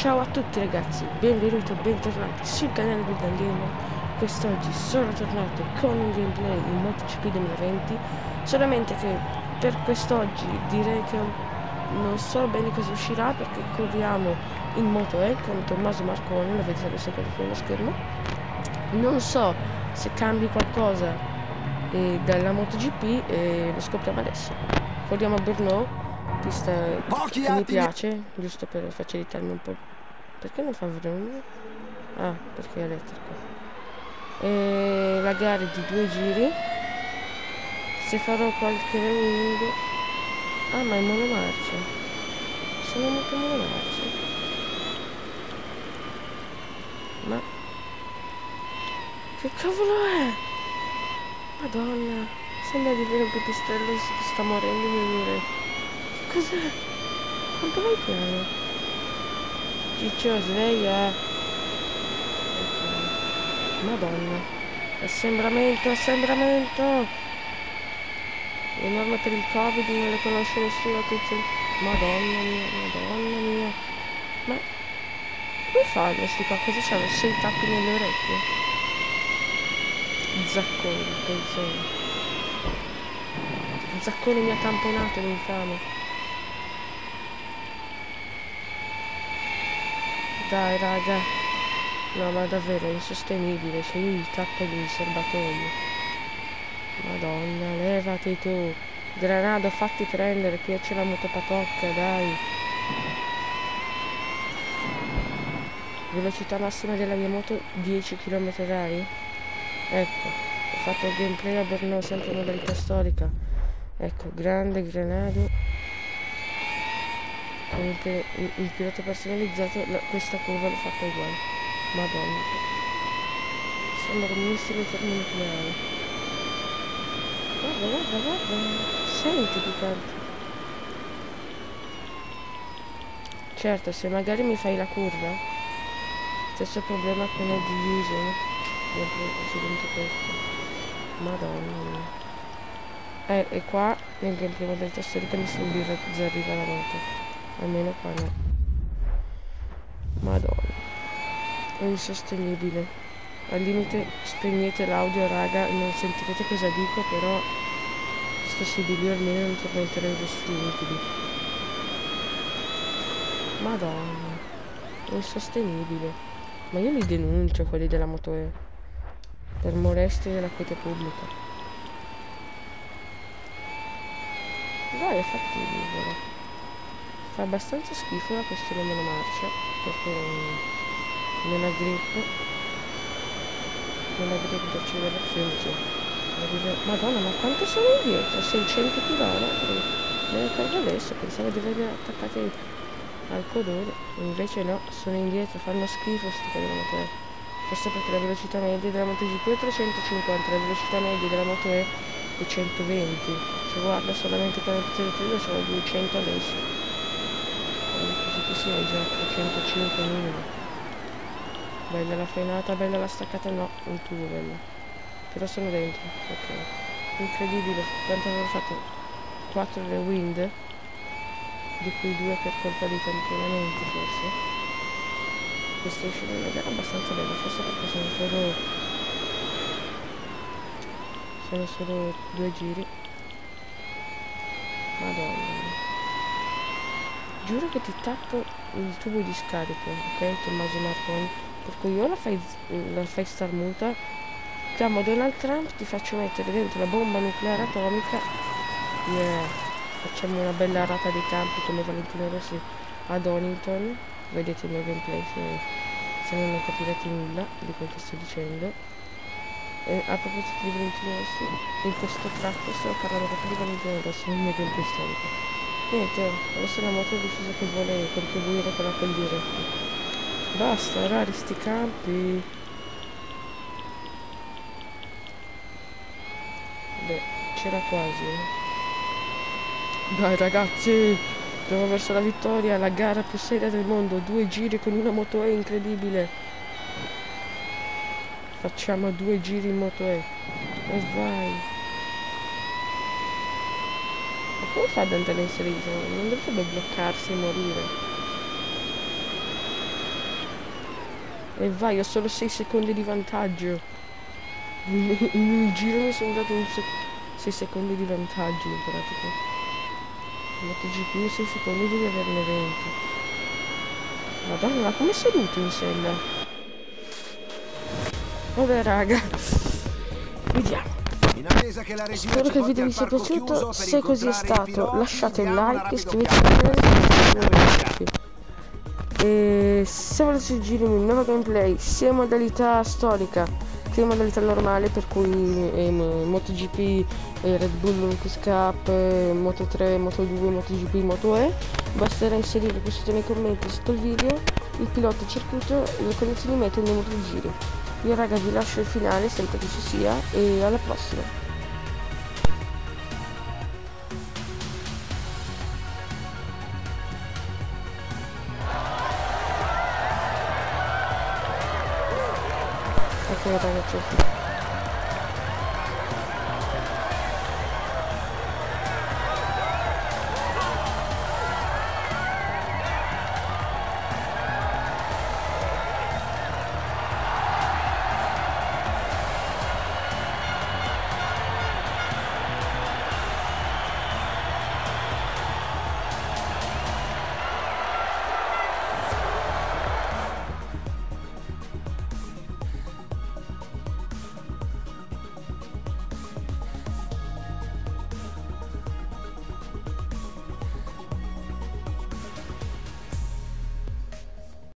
Ciao a tutti ragazzi, benvenuti e bentornati sul canale Gamer. Quest'oggi sono tornato con un gameplay in MotoGP 2020 Solamente che per quest'oggi direi che non so bene cosa uscirà perché corriamo in Moto E con Tommaso Marconi, lo vedete sempre sullo schermo. Non so se cambi qualcosa eh, dalla MotoGP e lo scopriamo adesso. Corriamo a Brno pista Pochi che mi piace, giusto per facilitarmi un po'. Perché non fa vroom? Ah, perché è elettrico. E la gara di due giri. Se farò qualche rewind... Ah, ma è monomarcia. Sono molto monomarcia. Ma... Che cavolo è? Madonna. Sembra di vedere un pipistrello che sta morendo in mio Cos'è? Quanto vai piano? Ciccio, sveglia. Ok. Madonna. Assembramento, assembramento. Le norme per il covid non le conosce nessuno. Tutti... Madonna mia, madonna mia. Ma come fanno questi qua? Cosa c'hanno? Sei tappi nelle orecchie? Zaccone, attenzione. Zaccone mi ha tamponato l'infame. Dai raga. No ma davvero è insostenibile. Se io gli tappo il serbatoio. Madonna, levati tu. Granado, fatti prendere, c'è la motopatocca, dai. Velocità massima della mia moto 10 km h Ecco, ho fatto il gameplay a Brno, sempre modalità storica. Ecco, grande Granado comunque il, il pilota personalizzato la, questa curva l'ho fatta uguale. Madonna. Sembra un missile termonucleare guarda guarda guarda. Senti che canto certo se magari mi fai la curva stesso problema con il division accidente questo. Madonna eh, e qua nel gameplay modalità mi sembra arriva la moto almeno qua no. Madonna. È insostenibile. Al limite spegnete l'audio raga non sentirete cosa dico però sto sibilio almeno non tormenterò i vostri utili. Madonna. È insostenibile. Ma io li denuncio quelli della moto E per molestie della quiete pubblica. Dai è fattibile fa abbastanza schifo la questione monomarcia perché non ha grip. Non ha grip d'accelerazione cioè, madonna ma quanto sono indietro? 600 km deve carga adesso pensavo di averli attaccati al codone. Invece no sono indietro fanno schifo sti quadri questo perché la velocità media della MotoGP è 350 la velocità media della Moto è 120 se guarda solamente con il telefono sono 200 adesso sì, è già 305 minimo. Bella la frenata, bella la staccata, no, un tubo bello. Però sono dentro, ok. Incredibile, quanto avevo fatto 4 rewind, di cui 2 per colpa di tamponamenti forse. Questa uscita una gara abbastanza bella, forse perché sono solo... sono solo due giri. Madonna giuro che ti tappo il tubo di scarico, ok Tommaso Marconi? Per cui o la fai, la fai star muta, chiamo Donald Trump, ti faccio mettere dentro la bomba nucleare atomica, yeah. facciamo una bella rata dei campi come Valentino Rossi ad Donington, vedete il mio gameplay se, se non capirete nulla di quello che sto dicendo. E a proposito di Valentino Rossi, in questo tratto sto parlando proprio di Valentino Rossi nel mio gameplay storico. Niente, adesso la moto ha deciso che vuole contribuire con la quel diretto. Basta, rari sti campi. Beh, c'era quasi. Dai ragazzi, andiamo verso la vittoria, la gara più seria del mondo, due giri con una moto E incredibile. Facciamo due giri in moto E. E vai. Come fa ad andare in servizio? Non dovrebbe bloccarsi e morire. E vai, ho solo 6 secondi di vantaggio. In un giro mi sono dato 6 secondi di vantaggio in pratica. MotoGP 6 secondi devi averne 20. Madonna, come seduto in sella? Vabbè raga. Vediamo. Spero che il video vi sia piaciuto, se così è stato lasciate un like, iscrivetevi al canale e se volete girarmi un nuovo gameplay sia in modalità storica che in modalità normale per cui eh, MotoGP, eh, Red Bull Olympics Cup, eh, Moto 3, Moto 2, MotoGP, Moto E basterà inserire qui sotto nei commenti sotto il video il pilota, il circuito, le condizioni meta e il numero di giri io raga vi lascio il finale sempre che ci sia e alla prossima. Ok ragazzi